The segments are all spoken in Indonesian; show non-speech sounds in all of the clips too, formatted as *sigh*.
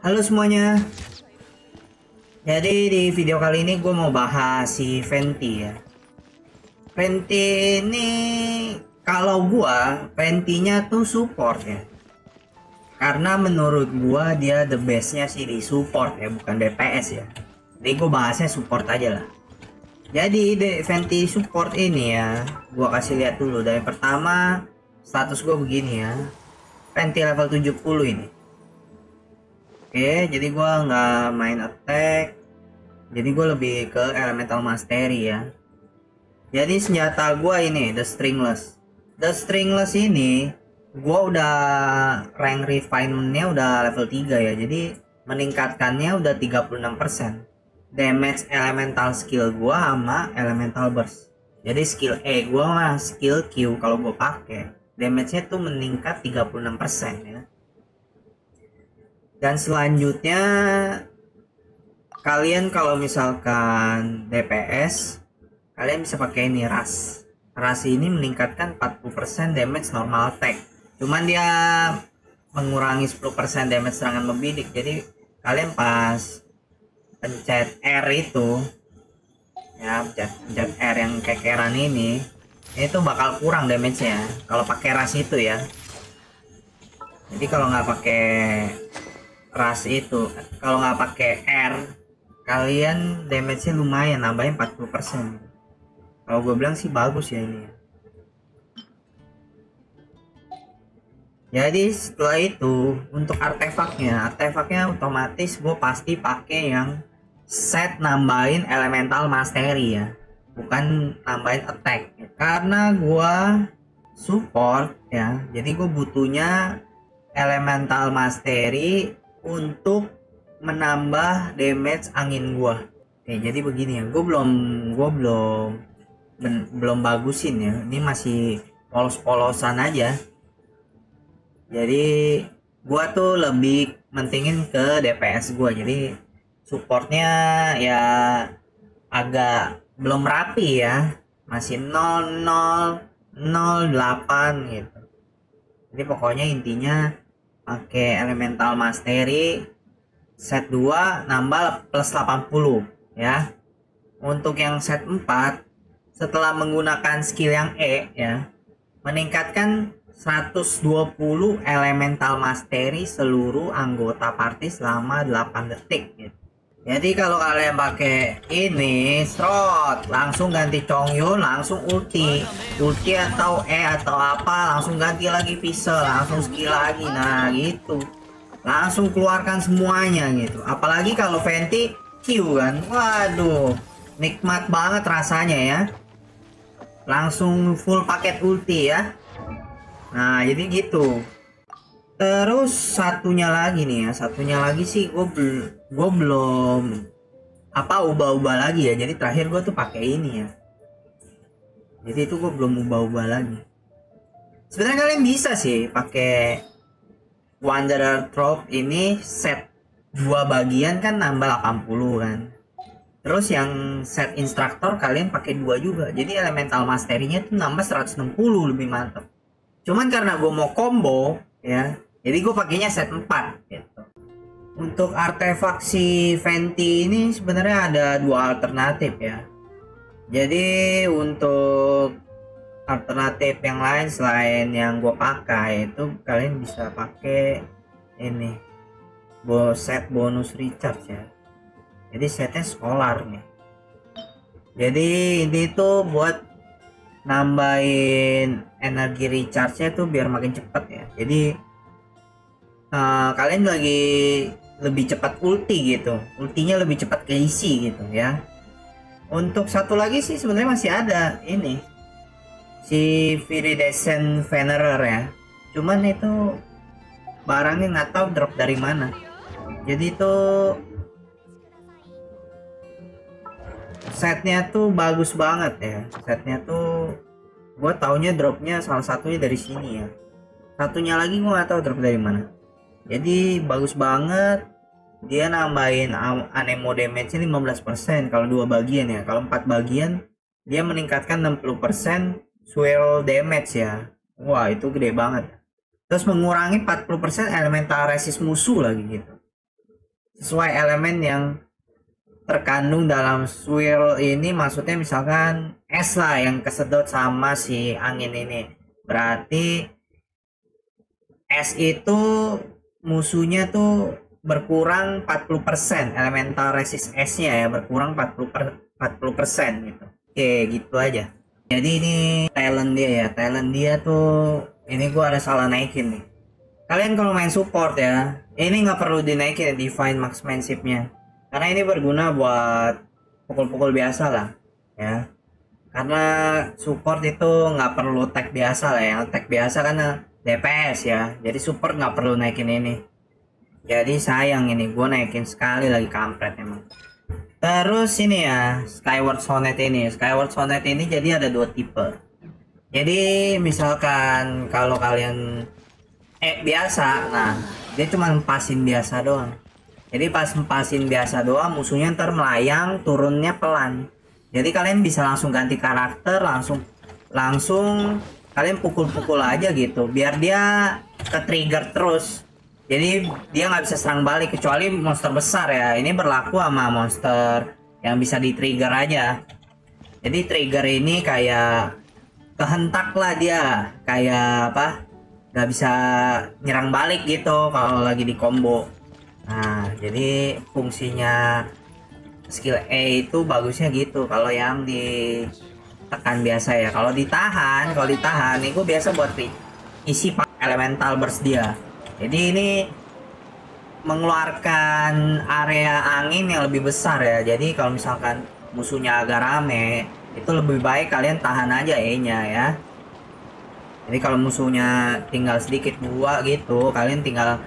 Halo semuanya. Jadi di video kali ini gue mau bahas si Fenty ya. Fenty ini kalau gua Fenty-nya tuh support ya. Karena menurut gua dia the bestnya sih di support ya, bukan DPS ya. Jadi gue bahasnya support aja lah. Jadi di Fenty support ini ya, gua kasih lihat dulu dari pertama status gue begini ya. Fenty level 70 ini Oke, jadi gua nggak main attack. Jadi gue lebih ke elemental mastery ya. Jadi senjata gua ini the stringless. The stringless ini gua udah rank refinement-nya udah level 3 ya. Jadi meningkatkannya udah 36%. Damage elemental skill gua sama elemental burst. Jadi skill E gua mah skill Q kalau gua pakai damage-nya tuh meningkat 36% ya dan selanjutnya kalian kalau misalkan DPS kalian bisa pakai ini ras. Ras ini meningkatkan 40% damage normal attack. Cuman dia mengurangi 10% damage serangan membidik. Jadi kalian pas pencet R itu ya pencet, pencet R yang kekeran ini itu bakal kurang damage nya kalau pakai ras itu ya. Jadi kalau nggak pakai ras itu. Kalau nggak pakai R kalian damage-nya lumayan nambahin 40% kalau gue bilang sih bagus ya ini. Jadi setelah itu untuk artefaknya artefaknya otomatis gue pasti pakai yang set nambahin elemental mastery ya. Bukan nambahin attack. Karena gue support ya jadi gue butuhnya elemental mastery untuk menambah damage angin gua. Oke, jadi begini ya. Gua belum gua belum ben, belum bagusin ya. Ini masih polos-polosan aja. Jadi gua tuh lebih mentingin ke DPS gua. Jadi supportnya ya agak belum rapi ya. Masih 0008 gitu. Jadi pokoknya intinya pakai elemental mastery set 2 nambah plus 80 ya. Untuk yang set 4 setelah menggunakan skill yang E ya meningkatkan 120 elemental mastery seluruh anggota party selama 8 detik jadi kalau kalian pakai ini strot langsung ganti Chongyun langsung ulti. Ulti atau E atau apa langsung ganti lagi pistol langsung skill lagi. Nah gitu. Langsung keluarkan semuanya gitu. Apalagi kalau Fenty Q kan. Waduh nikmat banget rasanya ya. Langsung full paket ulti ya. Nah jadi gitu terus satunya lagi nih ya satunya lagi sih gue bel gue belum apa ubah-ubah lagi ya. Jadi terakhir gue tuh pakai ini ya. Jadi itu gue belum ubah-ubah lagi. Sebenarnya kalian bisa sih pakai Wanderer Trope ini set dua bagian kan nambah 80 kan. Terus yang set instruktur kalian pakai dua juga. Jadi elemental masterinya tuh nambah 160 lebih mantep. Cuman karena gue mau combo ya jadi gue pakainya set 4 gitu. Untuk artefak si Fenty ini sebenarnya ada dua alternatif ya. Jadi untuk alternatif yang lain selain yang gue pakai itu kalian bisa pakai ini set bonus recharge ya. Jadi setnya solar nih. Jadi ini tuh buat nambahin energi recharge nya tuh biar makin cepet ya. Jadi uh, kalian lagi lebih cepat ulti gitu. Ultinya lebih cepat keisi gitu ya. Untuk satu lagi sih sebenarnya masih ada ini. Si Viridescent Venerer ya. Cuman itu barangnya nggak tahu drop dari mana. Jadi itu setnya tuh bagus banget ya. Setnya tuh gue taunya dropnya salah satunya dari sini ya. Satunya lagi gue nggak tahu drop dari mana jadi bagus banget. Dia nambahin anemo damage nya 15% kalau dua bagian ya. Kalau empat bagian dia meningkatkan 60% swirl damage ya. Wah itu gede banget. Terus mengurangi 40% elemental resist musuh lagi gitu. Sesuai elemen yang terkandung dalam swirl ini maksudnya misalkan es lah yang kesedot sama si angin ini. Berarti es itu musuhnya tuh berkurang 40% elemental resist S-nya ya berkurang 40 per, 40% gitu. Oke, gitu aja. Jadi ini talent dia ya. Talent dia tuh ini gua ada salah naikin nih. Kalian kalau main support ya, ini nggak perlu dinaikin ya, divine marksmanship-nya karena ini berguna buat pukul-pukul biasa lah ya karena support itu nggak perlu tag biasa lah yang tag biasa kan DPS ya. Jadi support nggak perlu naikin ini. Jadi sayang ini gue naikin sekali lagi kampret emang. Terus ini ya Skyward Sonnet ini. Skyward Sonnet ini jadi ada dua tipe. Jadi misalkan kalau kalian eh biasa nah dia cuma pasin biasa doang. Jadi pas empasin biasa doang musuhnya ntar melayang turunnya pelan. Jadi kalian bisa langsung ganti karakter langsung langsung kalian pukul-pukul aja gitu biar dia ke trigger terus. Jadi dia nggak bisa serang balik kecuali monster besar ya. Ini berlaku sama monster yang bisa di trigger aja. Jadi trigger ini kayak kehentak lah dia. Kayak apa? Nggak bisa nyerang balik gitu kalau lagi di combo. Nah, jadi fungsinya skill E itu bagusnya gitu. Kalau yang ditekan biasa ya. Kalau ditahan, kalau ditahan itu biasa buat isi elemental burst dia. Jadi ini mengeluarkan area angin yang lebih besar ya. Jadi kalau misalkan musuhnya agak rame, itu lebih baik kalian tahan aja E-nya ya. Jadi kalau musuhnya tinggal sedikit dua gitu, kalian tinggal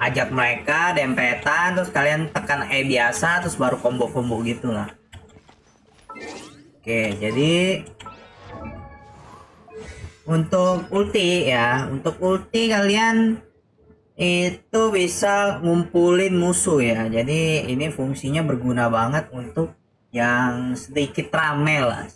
ajak mereka dempetan terus kalian tekan E biasa terus baru combo-combo gitu lah oke jadi untuk ulti ya untuk ulti kalian itu bisa ngumpulin musuh ya. Jadi ini fungsinya berguna banget untuk yang sedikit rame lah.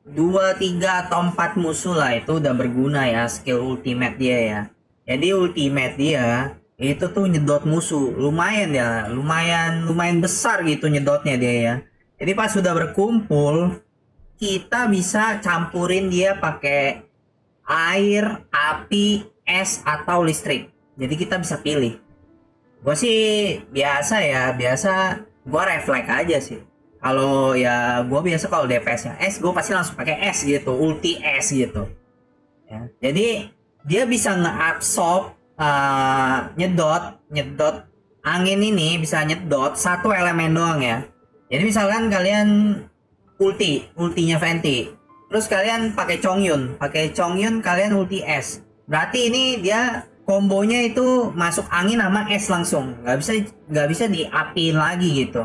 Dua tiga atau empat musuh lah itu udah berguna ya skill ultimate dia ya. Jadi ultimate dia itu tuh nyedot musuh. Lumayan ya lumayan lumayan besar gitu nyedotnya dia ya jadi pas sudah berkumpul kita bisa campurin dia pakai air api es atau listrik. Jadi kita bisa pilih. Gue sih biasa ya biasa gue refleks aja sih. Kalau ya gue biasa kalau DPS ya es gue pasti langsung pakai es gitu ulti es gitu. Ya jadi dia bisa ngeabsorb uh, nyedot nyedot angin ini bisa nyedot satu elemen doang ya jadi misalkan kalian ulti ultinya Venti. Terus kalian pakai Chongyun. Pakai Chongyun kalian ulti S. Berarti ini dia kombonya itu masuk angin sama es langsung. Nggak bisa nggak bisa diapiin lagi gitu.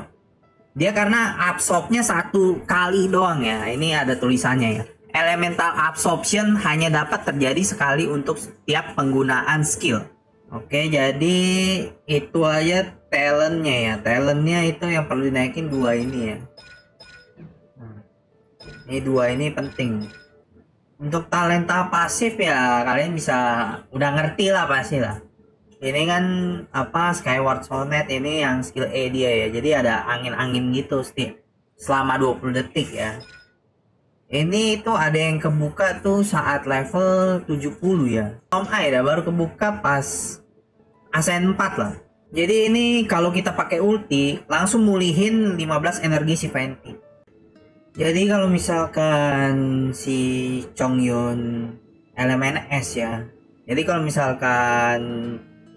Dia karena absorbnya satu kali doang ya. Ini ada tulisannya ya. Elemental absorption hanya dapat terjadi sekali untuk setiap penggunaan skill. Oke, jadi itu aja talentnya ya. Talentnya itu yang perlu dinaikin dua ini ya. Nah, ini dua ini penting. Untuk talenta pasif ya kalian bisa udah ngerti lah pasti lah. Ini kan apa Skyward Sonnet ini yang skill E dia ya. Jadi ada angin-angin gitu setiap selama 20 detik ya ini itu ada yang kebuka tuh saat level 70 ya Tom Aida baru kebuka pas Asen 4 lah jadi ini kalau kita pakai ulti langsung mulihin 15 energi si Fenty jadi kalau misalkan si Chongyun elemen S ya jadi kalau misalkan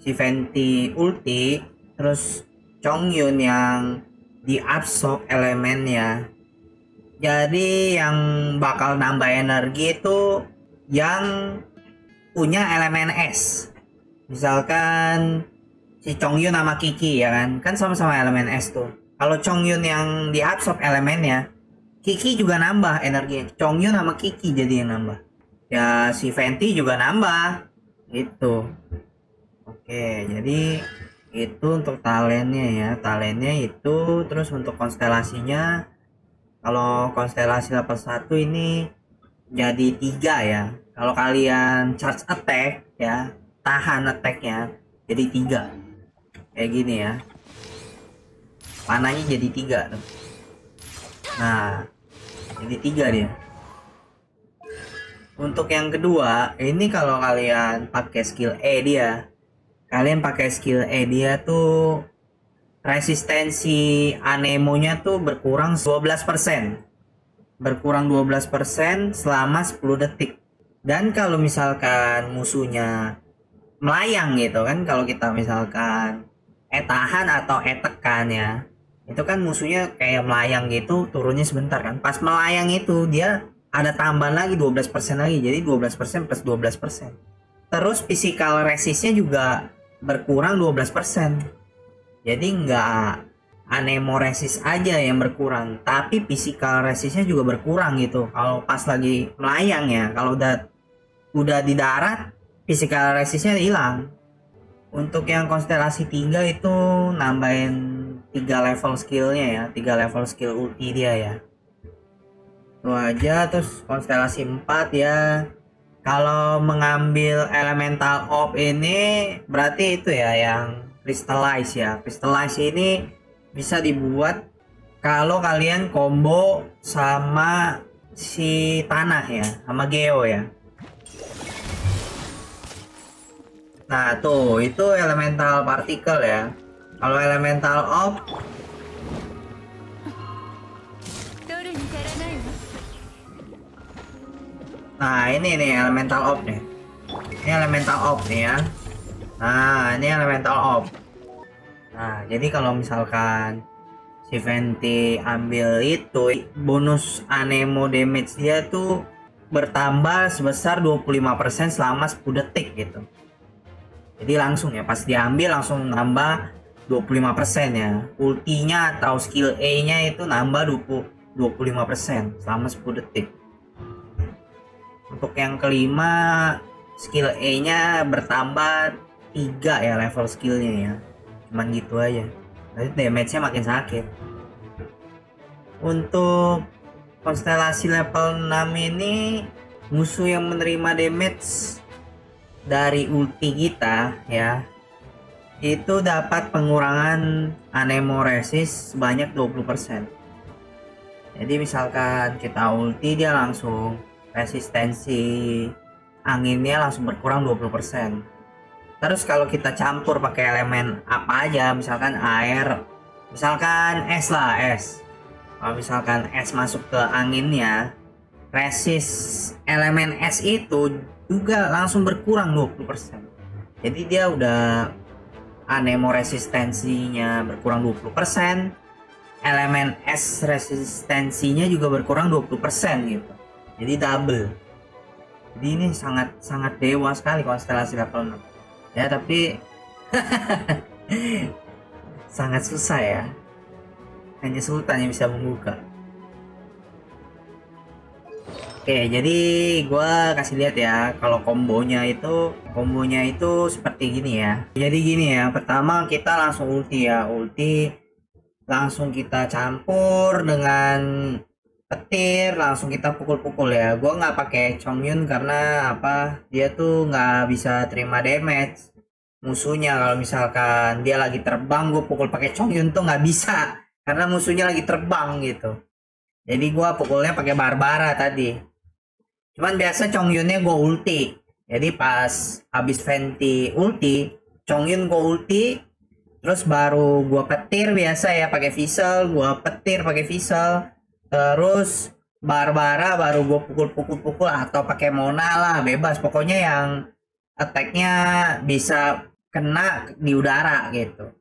si Fenty ulti terus Chongyun yang diabsorb elemennya jadi yang bakal nambah energi itu yang punya elemen S. Misalkan si Chongyun sama Kiki ya kan, kan sama-sama elemen S tuh. Kalau Chongyun yang diabsorb elemennya, Kiki juga nambah energi. Chongyun sama Kiki jadi yang nambah. Ya si Fenty juga nambah. Itu. Oke, jadi itu untuk talentnya ya. Talentnya itu terus untuk konstelasinya kalau konstelasi level 1 ini jadi tiga ya kalau kalian charge attack ya tahan attacknya jadi tiga. Kayak gini ya. Panahnya jadi tiga. Nah jadi tiga dia. Untuk yang kedua ini kalau kalian pakai skill E dia kalian pakai skill E dia tuh resistensi anemonya tuh berkurang 12% berkurang 12% selama 10 detik. Dan kalau misalkan musuhnya melayang gitu kan. Kalau kita misalkan e tahan atau e tekan ya itu kan musuhnya kayak melayang gitu turunnya sebentar kan. Pas melayang itu dia ada tambahan lagi 12% lagi. Jadi 12% plus 12% terus physical resistnya juga berkurang 12% jadi nggak anemo resist aja yang berkurang. Tapi physical resistnya juga berkurang gitu. Kalau pas lagi melayang ya kalau udah udah di darat physical resistnya hilang. Untuk yang konstelasi 3 itu nambahin 3 level skillnya ya 3 level skill ulti dia ya. Itu aja terus konstelasi 4 ya. Kalau mengambil elemental orb ini berarti itu ya yang crystallize ya. Crystallize ini bisa dibuat kalau kalian combo sama si tanah ya sama geo ya nah tuh itu elemental partikel ya. Kalau elemental orb Nah ini nih elemental orb nih. Ini elemental orb nih ya. Nah ini elemental orb Nah jadi kalau misalkan Si Venti ambil itu Bonus anemo damage dia tuh Bertambah sebesar 25% selama 10 detik gitu Jadi langsung ya pas diambil langsung nambah 25% ya. Ultinya atau skill A nya itu nambah 20, 25% selama 10 detik. Untuk yang kelima skill E nya bertambah 3 ya level skillnya ya. Cuman gitu aja. Nanti damage nya makin sakit. Untuk konstelasi level 6 ini musuh yang menerima damage dari ulti kita ya itu dapat pengurangan anemo resist sebanyak 20% jadi misalkan kita ulti dia langsung resistensi anginnya langsung berkurang 20% terus kalau kita campur pakai elemen apa aja misalkan air misalkan es lah es. Kalau misalkan es masuk ke anginnya resist elemen es itu juga langsung berkurang 20% jadi dia udah anemo resistensinya berkurang 20% elemen es resistensinya juga berkurang 20% gitu. Jadi double. Jadi ini sangat sangat dewa sekali konstelasi level 6 ya tapi *laughs* sangat susah ya. Hanya sultan yang bisa membuka Oke, jadi gua kasih lihat ya kalau kombonya itu kombonya itu seperti gini ya. Jadi gini ya, pertama kita langsung ulti ya, ulti. Langsung kita campur dengan petir langsung kita pukul-pukul ya. Gue nggak pakai Chongyun karena apa? Dia tuh nggak bisa terima damage musuhnya. Kalau misalkan dia lagi terbang gue pukul pakai Chongyun tuh nggak bisa karena musuhnya lagi terbang gitu. Jadi gue pukulnya pakai Barbara tadi cuman biasa Chongyunnya gue ulti. Jadi pas habis Fenty ulti Chongyun gue ulti terus baru gue petir biasa ya pakai Visel gue petir pakai Visel terus Barbara baru gue pukul-pukul-pukul atau pakai Mona lah bebas. Pokoknya yang attacknya bisa kena di udara gitu.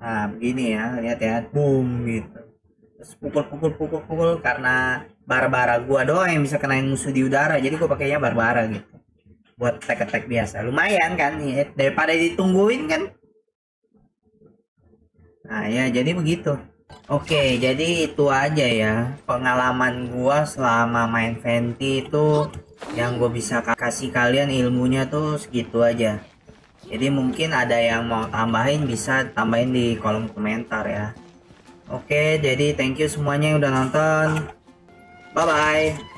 Nah begini ya lihat ya boom gitu. Terus pukul-pukul-pukul-pukul karena Barbara gua doang yang bisa kenain musuh di udara jadi gua pakainya Barbara gitu buat attack-attack biasa lumayan kan ya daripada ditungguin kan nah ya jadi begitu Oke, jadi itu aja ya pengalaman gua selama main Fenty itu yang gue bisa kasih kalian ilmunya tuh segitu aja. Jadi mungkin ada yang mau tambahin bisa tambahin di kolom komentar ya. Oke, jadi thank you semuanya yang udah nonton. Bye-bye.